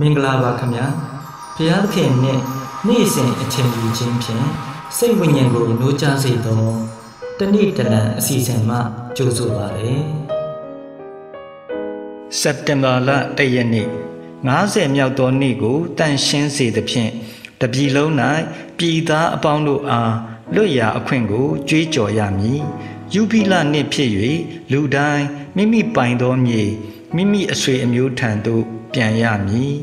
မင်္ဂလာပါခင်ဗျာဘုရားသခင်နဲ့နေ့စဉ်အချိန်ယူခြင်းဖြင့်စိတ်ဝိညာဉ်ကိုနှိုးချစေသောတနေ့တလံအစီအစဉ်မှကြိုဆိုပါရစေစက်တင်ဘာလ၁ရက်နေ့90မြောက်သောနေ့ကိုတန်ရှင်းစေသဖြင့်တပြည်လုံး၌ပြည်သားအပေါင်းတို့အားလွတ်ရာအခွင့်ကိုကြွေးကြော်ရမည်ယူပိလနှင့်ဖြစ်၍လူတိုင်းမိမိပိုင်သောမြေ မိမိအဆွေအမျိုးထံသို့ပြန်ရမည်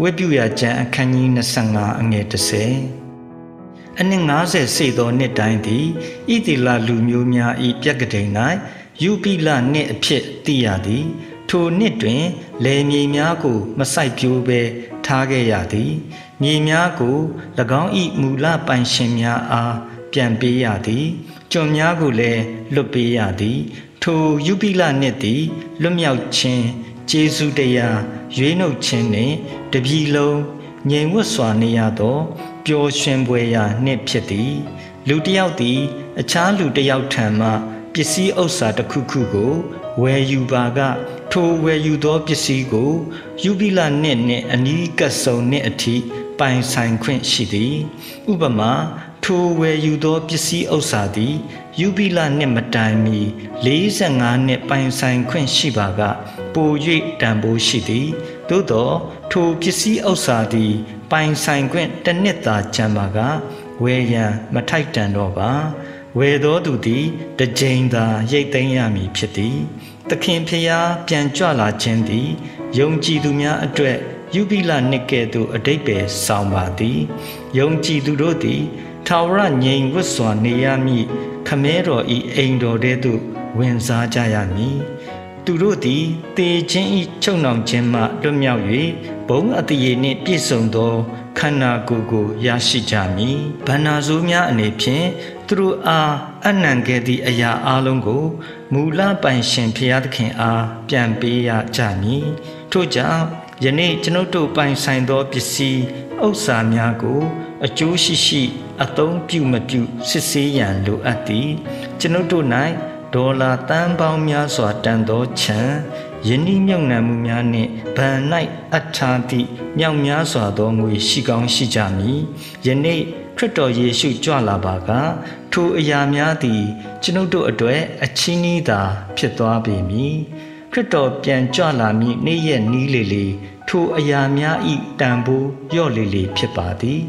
ဝိပုယကျမ်းအခန်းကြီး25အငယ်30အနှစ်90စေသောနှစ်တိုင်းသည်ဣတိလလူမျိုးများ၏ပြက်ကတိန်၌ယူပိလနှစ်အဖြစ်သိရသည် ထိုနှစ်တွင်လယ်မြေများကိုမစိုက်ပျိုးဘဲထားခဲ့ရသည်မြေများကို၎င်း၏မူလပိုင်ရှင်များအားပြန်ပေးရသည်ကျွန်များကိုလည်းလွတ်ပေးရသည် ထိုယူပိလနှစ်သည်လွတ်မြောက်ခြင်းကျေးဇူးတရားရွေးနှုတ်ခြင်းနှင့်တပြီလုံးငြိမ်ဝတ်စွာနေရသောပျော်ရွှင်ပွဲရာနှစ်ဖြစ်သည် လူတစ်ယောက်သည် အခြားလူတစ်ယောက်ထံမှပစ္စည်းဥစ္စာတစ်ခုခုကိုဝယ်ယူပါက ထိုဝယ်ယူသောပစ္စည်းကိုယူပိလနှစ်နှင့်အနီးကပ်ဆုံးနှစ်အထိပိုင်ဆိုင်ခွင့်ရှိသည် ဥပမာ ထိုဝယ်ယူသောပစ္စည်းဥစ္စာသည်ယူပိလနှစ်မတိုင်မီ45နှစ်ပိုင်ဆိုင်ခွင့်ရှိပါကပို၍တန်ဖိုးရှိသည်သို့သောထိုပစ္စည်းဥစ္စာသည် ပိုင်ဆိုင်ခွင့်တစ်နှစ်သာကျန်ပါကဝယ်ရန်မထိုက်တန်တော့ပါဝယ်သောသူသည်တစ်ကြိမ်သာရိတ်သိမ်းရမည်ဖြစ်သည်သခင်ဖျားပြန်ကြွလာခြင်းသည်ယုံကြည်သူများအတွက်ယူပိလနှစ်ကဲ့သို့အတိတ်ပဲဆောင်ပါသည်ယုံကြည်သူတို့သည် ထာဝရငြိမ်ဝတ်စွာနေရမည်ခမဲတော်ဤအိမ်တော်ထဲသို့ဝင်စားကြရမည်သူတို့သည်တေခြင်းဤချုပ်နှောင်ခြင်းမှလွတ်မြောက်၍ဘုံအတရေနှင့်ပြည့်စုံသောခန္ဓာကိုယ်ကိုရရှိကြမည်ဗန္နာဆိုးများအနေဖြင့်သူတို့အားအနံခဲ့သည့်အရာအလုံးကိုမူလပိုင်ရှင်ဖျားသခင်အားပြန်ပေးရကြမည်ထို့ကြောင့်ယနေ့ကျွန်ုပ်တို့ပိုင်ဆိုင်သောပစ္စည်းဥစ္စာများကို အကျိုးရှိရှိ အသုံးပြုမပြုစစ်ဆေးရန်လိုအပ်သည်ကျွန်ုပ်တို့၌ဒေါ်လာတန်ပေါင်းများစွာတန်သောခြံယင်းဤမြုံနှံမှုများနှင့်ဗန်၌အထာသည့်မြောက်များစွာသောငွေရှိကောင်းရှိကြမည်ယနေ့ခရစ်တော်ယေရှုကြွလာပါကထိုအရာများသည်ကျွန်ုပ်တို့အတွက်အချင်းဤသာဖြစ်သွားပေမည်ခရစ်တော်ပြန်ကြွလာမည်နေ့ရက်နီးလေလေထိုအရာများဤတန်ဖိုးလျော့လေလေဖြစ်ပါသည်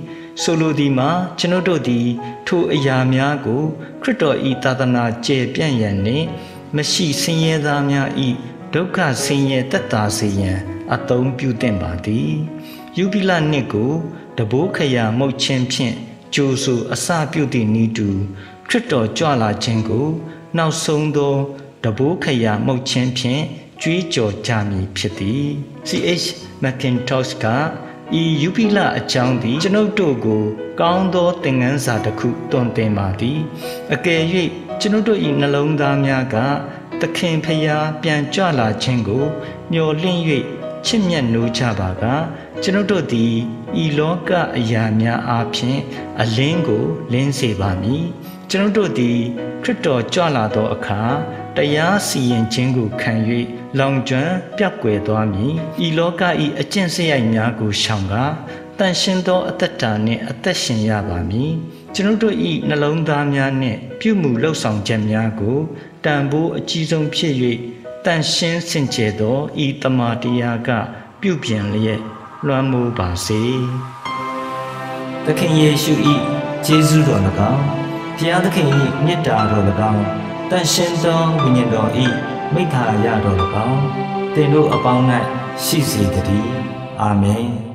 ဆိုလိုသည်မှာကျွန်ုပ်တို့သည် ထိုအရာများကိုခရစ်တော်ဤသာသနာကျယ်ပြန့်ရန်နှင့်မရှိဆင်းရဲသားများဤဒုက္ခဆင်းရဲတက်တာစေရန်အသုံးပြုသင့်ပါသည်ယူပိလနှစ်ကိုတဘိုးခရာမှုတ်ခြင်းဖြင့်ကြိုးဆူအစပြုသည့်ဤတူခရစ်တော်ကြွလာခြင်းကို နောက်ဆုံးသောတဘိုးခရာမှုတ်ခြင်းဖြင့်ကြွေးကြော်ကြမည်ဖြစ်သည် CH Macintosh က ဤယူပိလအကြောင်းသည်ကျွန်ုပ်တို့ကို ကောင်းသောသင်ခန်းစာတစ်ခုတွင်တင်ပါသည်အကယ်၍ကျွန်ုပ်တို့၏နှလုံးသားများကသခင်ဖျားပြန်ကြွလာခြင်းကိုမျှော်လင့်၍ချစ်မြတ်နိုးကြပါကကျွန်ုပ်တို့သည်ဤလောကအရာများအားဖြင့်အလင်းကိုလင်းစေပါမည် ကျွန်ုပ်တို့သည်ခရစ်တော်ကြွလာသောအခါတရားစီရင်ခြင်းကိုခံ၍လောင်ကျွမ်းပြတ်ကွယ်သွားမည်ဤလောကဤအကျင့်စရိုက်များကိုရှောင်ကားတန်ရှင်သောအသက်တာနှင့်အသက်ရှင်ရပါမည်ကျွန်ုပ်တို့ဤနှလုံးသားများနှင့်ပြုမှုလှုပ်ဆောင်ချက်များကိုတန်ဖိုးအကြီးဆုံးဖြစ်၍တန်ရှင်းစင်ကြယ်သောဤတမာတရားကပြုပြင်လျက်လွှမ်းမိုးပါစေသခင်ယေရှု၏ကျေးဇူးတော်၎င်း ဘုရားသခင်၏မြတ်တာတော်၎င်းတန်ရှင်သောဝိညာဉ်တော်၏မိခါရတော်၎င်းသင်တို့အပေါင်း၌ရှိစေတည်းအာမင်